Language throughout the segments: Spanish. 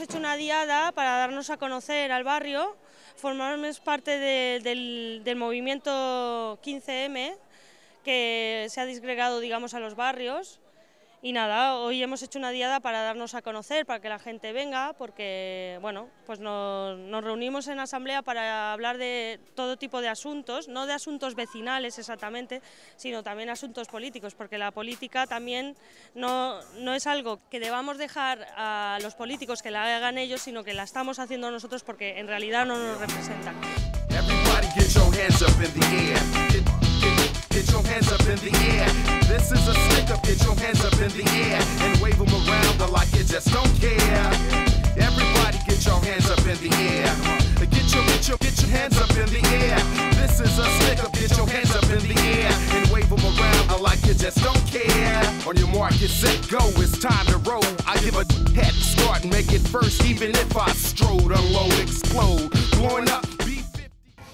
hecho una diada para darnos a conocer al barrio, formamos parte del, del movimiento 15M que se ha disgregado digamos a los barrios y nada, hoy hemos hecho una diada para darnos a conocer, para que la gente venga, porque bueno, pues nos, reunimos en asamblea para hablar de todo tipo de asuntos, no de asuntos vecinales exactamente, sino también asuntos políticos, porque la política también no, no es algo que debamos dejar a los políticos que la hagan ellos, sino que la estamos haciendo nosotros porque en realidad no nos representan. Just don't care. Everybody get your hands up in the air. Get your, get your, get your hands up in the air. This is a stick up. Get your hands up in the air and wave them around like you just don't care. On your mark, get set, go. It's time to roll. I give a head start and make it first, even if I strode, unload, explode, blowing up.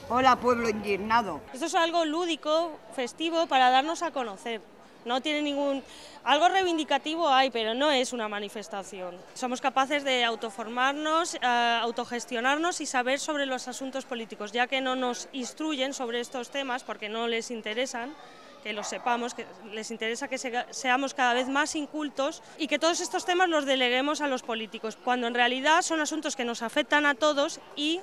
Hola, pueblo indignado. Esto es algo lúdico, festivo, para darnos a conocer. No tiene ningún... Algo reivindicativo hay, pero no es una manifestación. Somos capaces de autoformarnos, eh, autogestionarnos y saber sobre los asuntos políticos, ya que no nos instruyen sobre estos temas porque no les interesan, que lo sepamos, que les interesa que seamos cada vez más incultos y que todos estos temas los deleguemos a los políticos, cuando en realidad son asuntos que nos afectan a todos y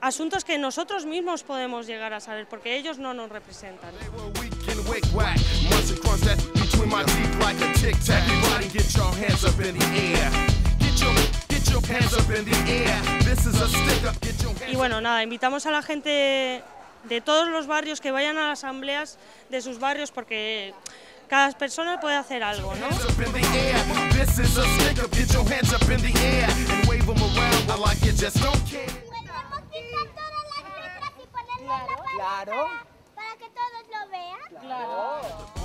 asuntos que nosotros mismos podemos llegar a saber, porque ellos no nos representan. Y bueno, nada, invitamos a la gente de todos los barrios que vayan a las asambleas de sus barrios porque cada persona puede hacer algo, ¿no? Claro. Que todos Claro. claro.